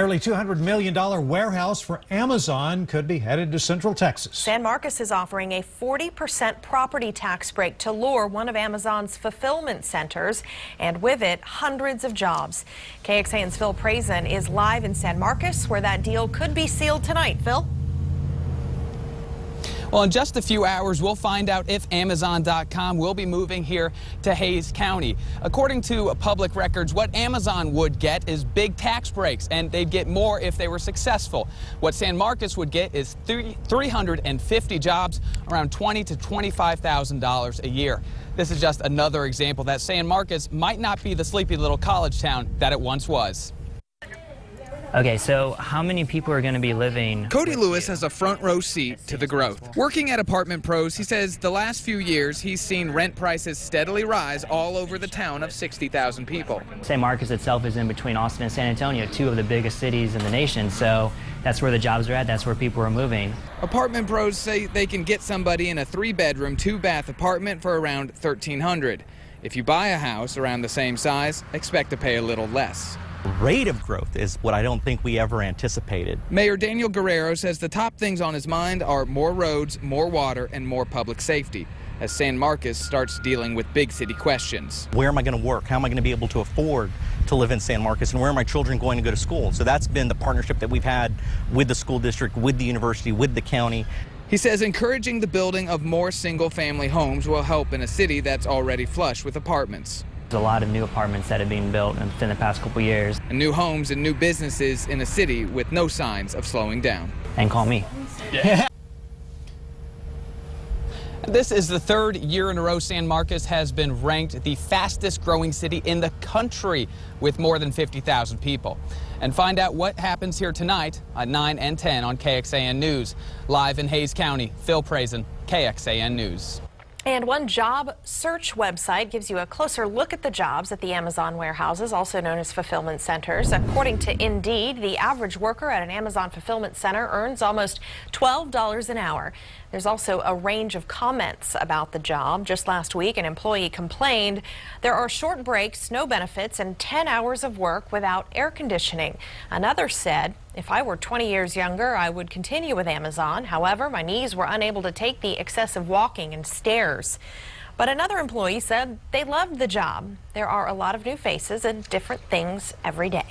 Nearly $200 million warehouse for Amazon could be headed to Central Texas. San Marcos is offering a 40% property tax break to lure one of Amazon's fulfillment centers, and with it, hundreds of jobs. KXAN's Phil Prazan is live in San Marcos, where that deal could be sealed tonight. Phil? Well, in just a few hours, we'll find out if Amazon.com will be moving here to Hays County. According to public records, what Amazon would get is big tax breaks, and they'd get more if they were successful. What San Marcos would get is 350 jobs, around 20 to $25,000 a year. This is just another example that San Marcos might not be the sleepy little college town that it once was. Okay, so how many people are going to be living? Cody Lewis has a front row seat to the growth. Working at Apartment Pros, he says the last few years he's seen rent prices steadily rise all over the town of 60,000 people. San Marcos itself is in between Austin and San Antonio, two of the biggest cities in the nation, so that's where the jobs are at, that's where people are moving. Apartment Pros say they can get somebody in a three-bedroom, two-bath apartment for around 1300 If you buy a house around the same size, expect to pay a little less rate of growth is what I don't think we ever anticipated. Mayor Daniel Guerrero says the top things on his mind are more roads, more water, and more public safety as San Marcos starts dealing with big city questions. Where am I going to work? How am I going to be able to afford to live in San Marcos? And where are my children going to go to school? So that's been the partnership that we've had with the school district, with the university, with the county. He says encouraging the building of more single family homes will help in a city that's already flush with apartments. There's a lot of new apartments that have been built within the past couple years. And new homes and new businesses in a city with no signs of slowing down. And call me. Yeah. This is the third year in a row San Marcos has been ranked the fastest growing city in the country with more than 50,000 people. And find out what happens here tonight at 9 and 10 on KXAN News. Live in Hays County, Phil Prazan, KXAN News. And one job search website gives you a closer look at the jobs at the Amazon warehouses, also known as fulfillment centers. According to Indeed, the average worker at an Amazon fulfillment center earns almost $12 an hour. There's also a range of comments about the job. Just last week, an employee complained there are short breaks, no benefits, and 10 hours of work without air conditioning. Another said, if I were 20 years younger, I would continue with Amazon. However, my knees were unable to take the excessive walking and stairs. But another employee said they loved the job. There are a lot of new faces and different things every day.